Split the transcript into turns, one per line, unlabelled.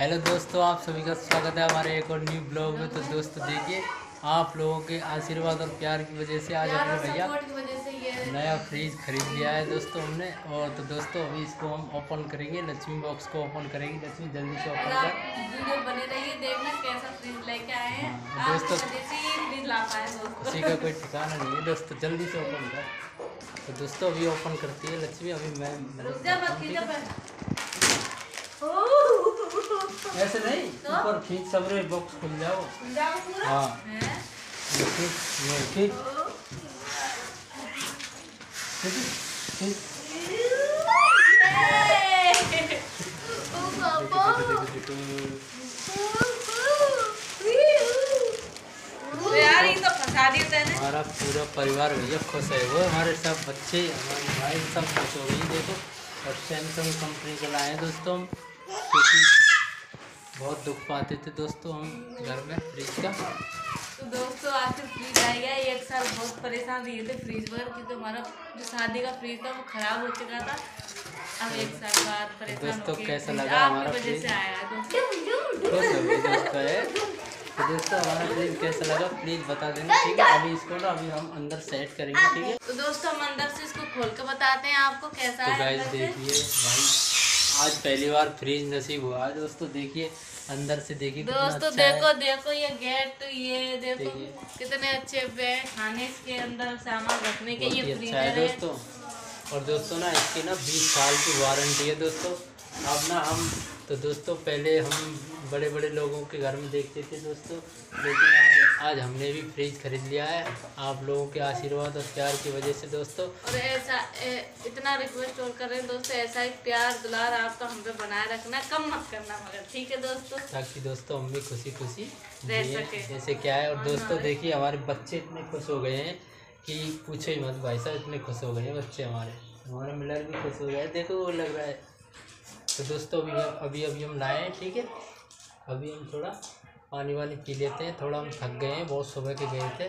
Hello दोस्तों आप सभी का स्वागत है हमारे एक और न्यू ब्लॉग में। तो दोस्तों देखिए आप लोगों के आशीर्वाद और प्यार की वजह से आज हमने भैया नया फ्रिज खरीद लिया है दोस्तों हमने। और तो दोस्तों अभी इसको हम ओपन करेंगे। लक्ष्मी बॉक्स को ओपन करेंगे। लक्ष्मी जल्दी से ओपन कर।
वीडियो बने रहिए देखना कैसा फ्रिज लेके आए हैं।
दोस्तों-
वजह से फ्रिज ला पाए दोस्तों।
खुशी का कोई ठिकाना नहीं है। दोस्तों जल्दी से ओपन कर। तो दोस्तों अभी ओपन करती है लक्ष्मी। अभी मैं
रुक जा मत खींचो पर ओह
ऐसे नहीं
तो?
ऊपर खींच सबरे बॉक्स खुल जाओ।
जाओ पूरा?
हाँ? ये खींच खींच। हमारा पूरा परिवार भैया खुश है। वो हमारे सब बच्चे हमारे भाई सब खुश हो गई देखो। और सैमसंग कंपनी का लाए हैं दोस्तों हम क्योंकि बहुत दुख पाते थे दोस्तों हम घर में फ्रिज का।
तो दोस्तों आखिर फ्रिज आ गया एक साल बहुत परेशान रहे थे फ्रिज पर क्योंकि हमारा जो शादी का फ्रिज था वो खराब हो चुका था। अब एक साल बाद परेशान
दोस्तों,
हो
कैसा लगा हमारा
वजह
फ्रिज?
से आया दोस्तों।
हो तो दोस्तों हमारा फ्रिज कैसा लगा? प्लीज़ बता देना ठीक है? अभी इसको ना अभी हम अंदर सेट करेंगे ठीक है?
तो दोस्तों हम अंदर खोल के बताते हैं आपको कैसा
तो
है
गाइस देखिए भाई आज पहली बार फ्रिज नसीब हुआ। दोस्तों देखिए अंदर से देखिए
दोस्तों
अच्छा है।
देखो देखो ये गेट ये देखो कितने अच्छे खाने इसके अंदर सामान रखने के ये
अच्छा है
है।
दोस्तों। और दोस्तों ना इसकी ना बीस साल की वारंटी है दोस्तों। अब ना हम तो दोस्तों पहले हम बड़े बड़े लोगों के घर में देखते थे दोस्तों। लेकिन आज आज हमने भी फ्रिज खरीद लिया है। आप लोगों के आशीर्वाद और प्यार की वजह से दोस्तों।
और ऐसा ए, इतना रिक्वेस्ट और कर रहे हैं दोस्तों ऐसा ही प्यार दुलार आपका हम पे बनाए रखना कम मत करना मगर ठीक है दोस्तों?
ताकि दोस्तों हम भी खुशी खुशी
रह सके।
जैसे क्या है और
हाँ,
दोस्तों
हाँ।
देखिए हमारे बच्चे इतने खुश हो गए हैं कि पूछो ही मत भाई साहब इतने खुश हो गए हैं बच्चे हमारे। हमारे मिलर भी खुश हो गए देखो वो लग रहा है। तो दोस्तों अभी अभी अभी हम लाए हैं ठीक है? अभी हम थोड़ा पानी वानी पी लेते हैं, थोड़ा हम थक गए हैं, बहुत सुबह के गए थे।